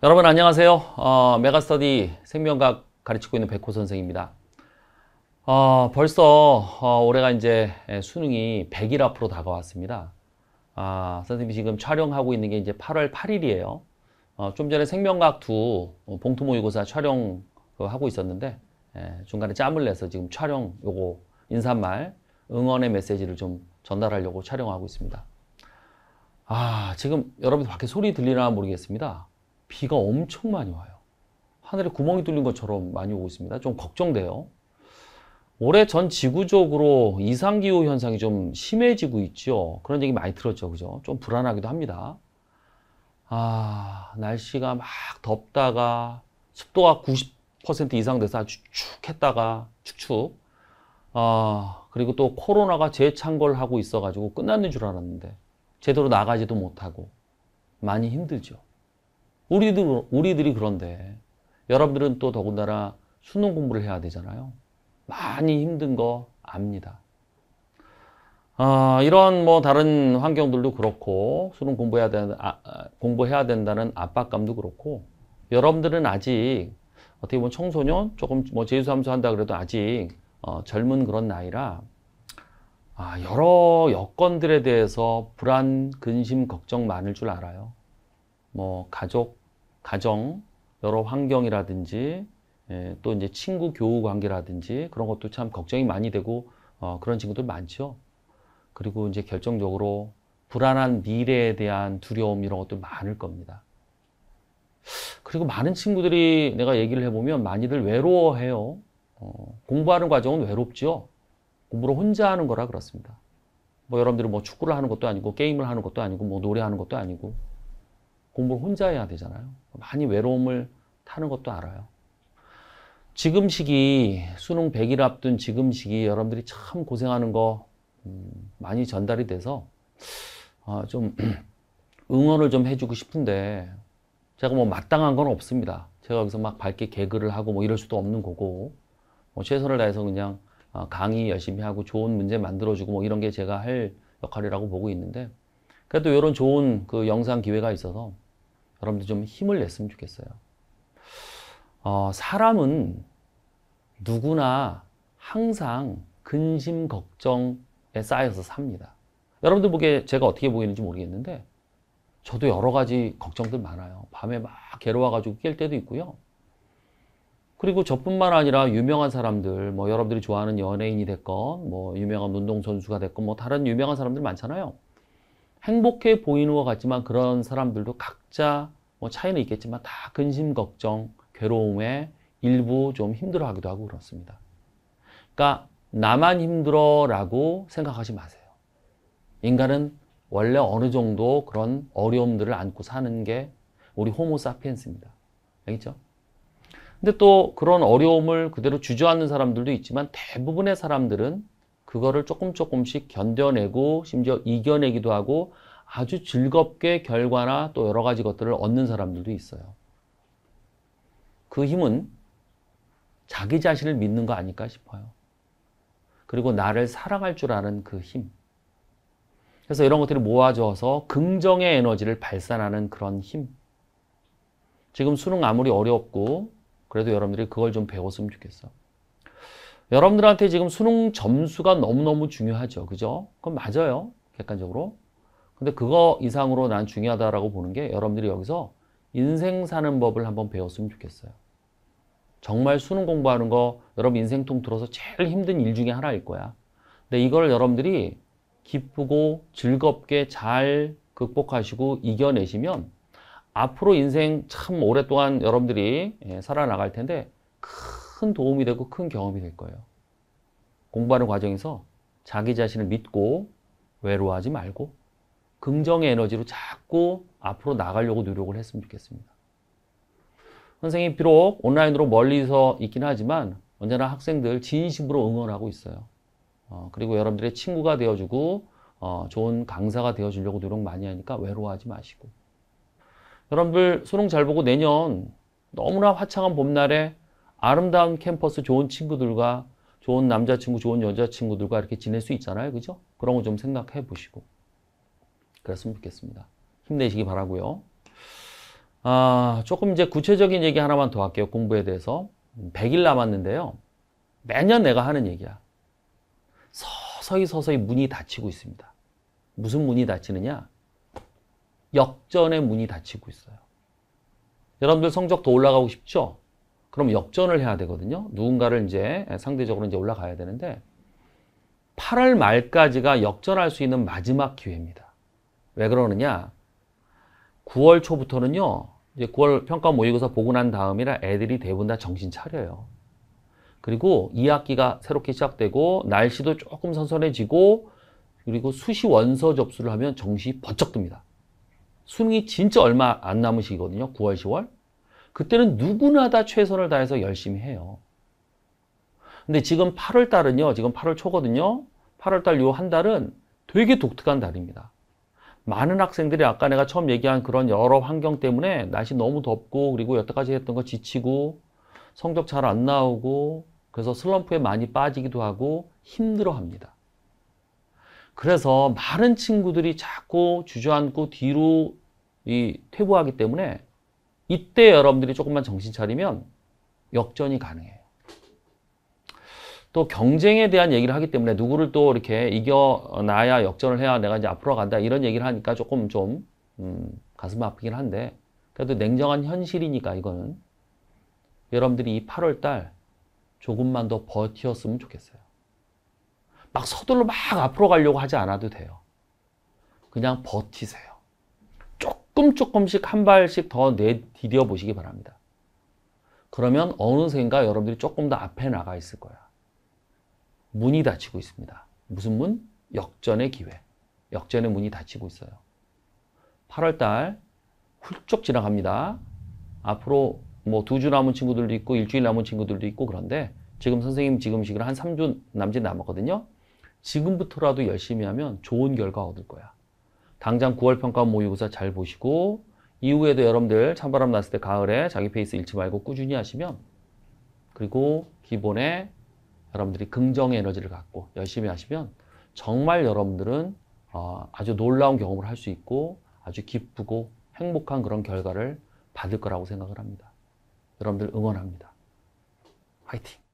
여러분 안녕하세요. 어, 메가스터디 생명학 가르치고 있는 백호 선생입니다. 어, 벌써 어, 올해가 이제 수능이 100일 앞으로 다가왔습니다. 아, 선생님이 지금 촬영하고 있는 게 이제 8월 8일이에요. 어, 좀 전에 생명학 2 봉투 모의고사 촬영 하고 있었는데 예, 중간에 짬을 내서 지금 촬영 요거 인사말 응원의 메시지를 좀 전달하려고 촬영하고 있습니다. 아, 지금 여러분들 밖에 소리 들리나 모르겠습니다. 비가 엄청 많이 와요. 하늘에 구멍이 뚫린 것처럼 많이 오고 있습니다. 좀 걱정돼요. 올해 전 지구적으로 이상기후 현상이 좀 심해지고 있죠. 그런 얘기 많이 들었죠. 그죠? 좀 불안하기도 합니다. 아, 날씨가 막 덥다가 습도가 90% 이상 돼서 아주 축축했다가 축축. 아, 그리고 또 코로나가 재창궐하고 있어가지고 끝났는 줄 알았는데 제대로 나가지도 못하고 많이 힘들죠. 우리들, 우리들이 그런데 여러분들은 또 더군다나 수능 공부를 해야 되잖아요. 많이 힘든 거 압니다. 아, 이런 뭐 다른 환경들도 그렇고 수능 공부해야 된 아, 공부해야 된다는 압박감도 그렇고 여러분들은 아직 어떻게 보면 청소년 조금 뭐 재수함수 한다 그래도 아직 어, 젊은 그런 나이라 아, 여러 여건들에 대해서 불안, 근심, 걱정 많을 줄 알아요. 뭐 가족, 가정, 여러 환경이라든지 예, 또 이제 친구 교우 관계라든지 그런 것도 참 걱정이 많이 되고 어, 그런 친구들 많죠. 그리고 이제 결정적으로 불안한 미래에 대한 두려움 이런 것도 많을 겁니다. 그리고 많은 친구들이 내가 얘기를 해보면 많이들 외로워해요. 어, 공부하는 과정은 외롭죠. 공부를 혼자 하는 거라 그렇습니다. 뭐 여러분들이 뭐 축구를 하는 것도 아니고 게임을 하는 것도 아니고 뭐 노래하는 것도 아니고 공부를 혼자 해야 되잖아요. 많이 외로움을 타는 것도 알아요. 지금 시기 수능 100일 앞둔 지금 시기 여러분들이 참 고생하는 거 음, 많이 전달이 돼서 어, 좀 응원을 좀 해주고 싶은데 제가 뭐 마땅한 건 없습니다. 제가 여기서 막 밝게 개그를 하고 뭐 이럴 수도 없는 거고 뭐 최선을 다해서 그냥 어, 강의 열심히 하고 좋은 문제 만들어주고 뭐 이런 게 제가 할 역할이라고 보고 있는데 그래도 이런 좋은 그 영상 기회가 있어서 여러분들 좀 힘을 냈으면 좋겠어요. 어, 사람은 누구나 항상 근심 걱정에 쌓여서 삽니다. 여러분들 보기에 제가 어떻게 보이는지 모르겠는데 저도 여러 가지 걱정들 많아요. 밤에 막 괴로워가지고 깰 때도 있고요. 그리고 저뿐만 아니라 유명한 사람들, 뭐 여러분들이 좋아하는 연예인이 됐건, 뭐 유명한 운동선수가 됐건, 뭐 다른 유명한 사람들 많잖아요. 행복해 보이는 것 같지만 그런 사람들도 각자 뭐 차이는 있겠지만 다 근심, 걱정, 괴로움에 일부 좀 힘들어하기도 하고 그렇습니다. 그러니까 나만 힘들어라고 생각하지 마세요. 인간은 원래 어느 정도 그런 어려움들을 안고 사는 게 우리 호모사피엔스입니다. 알겠죠? 근데 또 그런 어려움을 그대로 주저앉는 사람들도 있지만 대부분의 사람들은 그거를 조금 조금씩 견뎌내고 심지어 이겨내기도 하고 아주 즐겁게 결과나 또 여러 가지 것들을 얻는 사람들도 있어요. 그 힘은 자기 자신을 믿는 거 아닐까 싶어요. 그리고 나를 사랑할 줄 아는 그 힘. 그래서 이런 것들이 모아져서 긍정의 에너지를 발산하는 그런 힘. 지금 수능 아무리 어렵고 그래도 여러분들이 그걸 좀 배웠으면 좋겠어. 여러분들한테 지금 수능 점수가 너무너무 중요하죠. 그죠? 그건 맞아요. 객관적으로. 근데 그거 이상으로 난 중요하다라고 보는 게 여러분들이 여기서 인생 사는 법을 한번 배웠으면 좋겠어요. 정말 수능 공부하는 거 여러분 인생 통틀어서 제일 힘든 일 중에 하나일 거야. 근데 이걸 여러분들이 기쁘고 즐겁게 잘 극복하시고 이겨내시면 앞으로 인생 참 오랫동안 여러분들이 예, 살아나갈 텐데 큰 도움이 되고 큰 경험이 될 거예요. 공부하는 과정에서 자기 자신을 믿고 외로워하지 말고 긍정의 에너지로 자꾸 앞으로 나가려고 노력을 했으면 좋겠습니다. 선생님 비록 온라인으로 멀리서 있긴 하지만 언제나 학생들 진심으로 응원하고 있어요. 어, 그리고 여러분들의 친구가 되어주고 어, 좋은 강사가 되어주려고 노력 많이 하니까 외로워하지 마시고 여러분들 수능 잘 보고 내년 너무나 화창한 봄날에 아름다운 캠퍼스 좋은 친구들과 좋은 남자친구, 좋은 여자친구들과 이렇게 지낼 수 있잖아요. 그죠? 그런 거 좀 생각해 보시고. 그랬으면 좋겠습니다. 힘내시기 바라고요. 아, 조금 이제 구체적인 얘기 하나만 더 할게요. 공부에 대해서. 100일 남았는데요. 매년 내가 하는 얘기야. 서서히 서서히 문이 닫히고 있습니다. 무슨 문이 닫히느냐? 역전의 문이 닫히고 있어요. 여러분들 성적 더 올라가고 싶죠? 그럼 역전을 해야 되거든요. 누군가를 이제 상대적으로 이제 올라가야 되는데 8월 말까지가 역전할 수 있는 마지막 기회입니다. 왜 그러느냐? 9월 초부터는요. 이제 9월 평가 모의고사 보고 난 다음이라 애들이 대부분 다 정신 차려요. 그리고 2학기가 새롭게 시작되고 날씨도 조금 선선해지고 그리고 수시 원서 접수를 하면 정신이 번쩍 듭니다. 수능이 진짜 얼마 안 남은 시기거든요. 9월, 10월. 그때는 누구나 다 최선을 다해서 열심히 해요. 근데 지금 8월 달은요. 지금 8월 초거든요. 8월 달 요 한 달은 되게 독특한 달입니다. 많은 학생들이 아까 내가 처음 얘기한 그런 여러 환경 때문에 날씨 너무 덥고 그리고 여태까지 했던 거 지치고 성적 잘 안 나오고 그래서 슬럼프에 많이 빠지기도 하고 힘들어 합니다. 그래서 많은 친구들이 자꾸 주저앉고 뒤로 이 퇴보하기 때문에 이때 여러분들이 조금만 정신 차리면 역전이 가능해요. 또 경쟁에 대한 얘기를 하기 때문에 누구를 또 이렇게 이겨놔야 역전을 해야 내가 이제 앞으로 간다 이런 얘기를 하니까 조금 좀 음, 가슴 아프긴 한데 그래도 냉정한 현실이니까 이거는 여러분들이 이 8월 달 조금만 더 버티었으면 좋겠어요. 막 서둘러 막 앞으로 가려고 하지 않아도 돼요. 그냥 버티세요. 조금 조금씩 한 발씩 더 내디뎌 보시기 바랍니다. 그러면 어느샌가 여러분들이 조금 더 앞에 나가 있을 거야. 문이 닫히고 있습니다. 무슨 문? 역전의 기회. 역전의 문이 닫히고 있어요. 8월 달 훌쩍 지나갑니다. 앞으로 뭐 두 주 남은 친구들도 있고 일주일 남은 친구들도 있고 그런데 지금 선생님 지금 시기로 한 3주 남짓 남았거든요. 지금부터라도 열심히 하면 좋은 결과 얻을 거야. 당장 9월 평가 모의고사 잘 보시고 이후에도 여러분들 찬바람 났을 때 가을에 자기 페이스 잃지 말고 꾸준히 하시면 그리고 기본에 여러분들이 긍정의 에너지를 갖고 열심히 하시면 정말 여러분들은 어, 아주 놀라운 경험을 할 수 있고 아주 기쁘고 행복한 그런 결과를 받을 거라고 생각을 합니다. 여러분들 응원합니다. 화이팅!